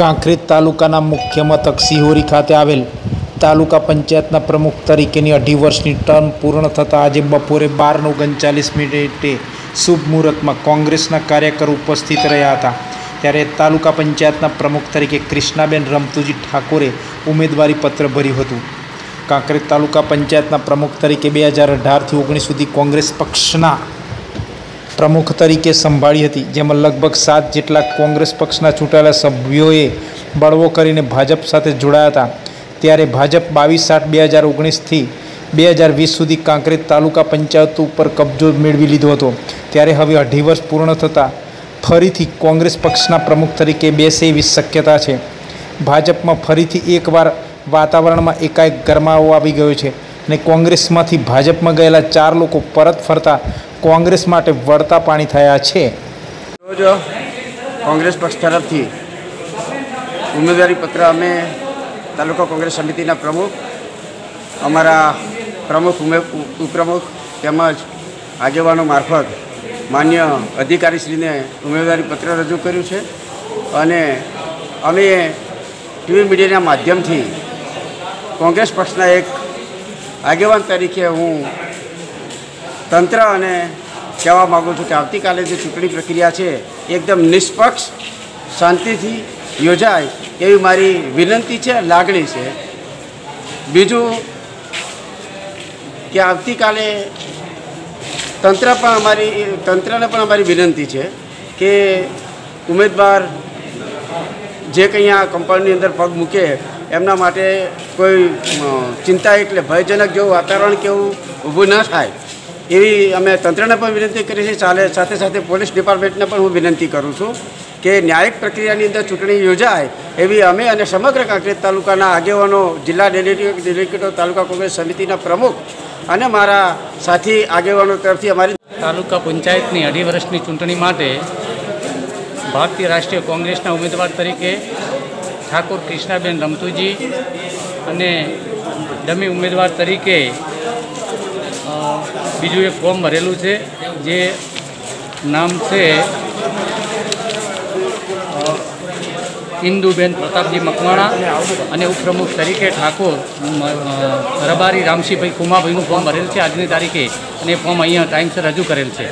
કાંકરેજ તાલુકાના મુખ્ય મથક સિહોરી ખાતે આવેલ તાલુકા પંચાયતના પ્રમુખ તરીકેની અઢી વર્ષની ટર્મ પૂર્ણ થતાં આજે બપોરે બાર નવ ઓગણચાલીસ મિનિટે શુભ મુહૂર્તમાં કોંગ્રેસના કાર્યકર ઉપસ્થિત રહ્યા હતા. ત્યારે તાલુકા પંચાયતના પ્રમુખ તરીકે કૃષ્ણાબેન રમતુજી ઠાકોરે ઉમેદવારી પત્ર ભર્યું હતું. કાંકરેજ તાલુકા પંચાયતના પ્રમુખ તરીકે બે હજાર અઢારથી ઓગણીસ સુધી કોંગ્રેસ પક્ષના પ્રમુખ તરીકે સંભાળી હતી, જેમાં લગભગ સાત જેટલા કોંગ્રેસ પક્ષના ચૂંટાયેલા સભ્યોએ બળવો કરીને ભાજપ સાથે જોડાયા હતા. ત્યારે ભાજપ બાવીસ આઠ બે હજાર ઓગણીસથી બે હજાર વીસ સુધી કાંકરેજ તાલુકા પંચાયત ઉપર કબજો મેળવી લીધો હતો. ત્યારે હવે અઢી વર્ષ પૂર્ણ થતાં ફરીથી કોંગ્રેસ પક્ષના પ્રમુખ તરીકે બેસે એવી શક્યતા છે. ભાજપમાં ફરીથી એકવાર વાતાવરણમાં એકાએક ગરમાવો આવી ગયો છે અને કોંગ્રેસમાંથી ભાજપમાં ગયેલા ચાર લોકો પરત ફરતા કોંગ્રેસ માટે વળતા પાણી થયા છે. રોજ કોંગ્રેસ પક્ષ તરફથી ઉમેદવારી પત્ર અમે તાલુકા કોંગ્રેસ સમિતિના પ્રમુખ, અમારા પ્રમુખ ઉમે, ઉપપ્રમુખ તેમજ આગેવાનો મારફત માન્ય અધિકારીશ્રીને ઉમેદવારી પત્ર રજૂ કર્યું છે. અને અમે ટીવી મીડિયાના માધ્યમથી કોંગ્રેસ પક્ષના એક આગેવાન તરીકે હું તંત્ર અને કહેવા માગું છું કે આવતીકાલે જે ચૂંટણી પ્રક્રિયા છે, એકદમ નિષ્પક્ષ, શાંતિથી યોજાય એવી મારી વિનંતી છે, લાગણી છે. બીજું કે આવતીકાલે તંત્ર પણ અમારી, તંત્રને પણ અમારી વિનંતી છે કે ઉમેદવાર જે કંઈ આ કમ્પાઉન્ડની અંદર પગ મૂકે, એમના માટે કોઈ ચિંતા એટલે ભયજનક જેવું વાતાવરણ કેવું ઊભું ન થાય. એવી અમે તંત્રને પણ વિનંતી કરી છે ચાલે, સાથે સાથે પોલીસ ડિપાર્ટમેન્ટને પણ હું વિનંતી કરું છું કે ન્યાયિક પ્રક્રિયાની અંદર ચૂંટણી યોજાય એવી અમે અને સમગ્ર કાંકરેજ તાલુકાના આગેવાનો, જિલ્લા ડેલિગેટ તાલુકા કોંગ્રેસ સમિતિના પ્રમુખ અને મારા સાથી આગેવાનો તરફથી અમારી તાલુકા પંચાયતની અઢી વર્ષની ચૂંટણી માટે ભારતીય રાષ્ટ્રીય કોંગ્રેસના ઉમેદવાર તરીકે ઠાકોર કૃષ્ણાબેન રમતુજી અને ડમી ઉમેદવાર તરીકે બીજું એક ફોર્મ ભરેલું છે, જે નામ છે ઇન્દુબેન પ્રતાપજી મકવાણા અને ઉપપ્રમુખ તરીકે ઠાકોર રબારી રામસિંહભાઈ કુમાભાઈનું ફોર્મ ભરેલ છે આજની તારીખે અને ફોર્મ અહીંયા ટાઈમસર રજૂ કરેલ છે.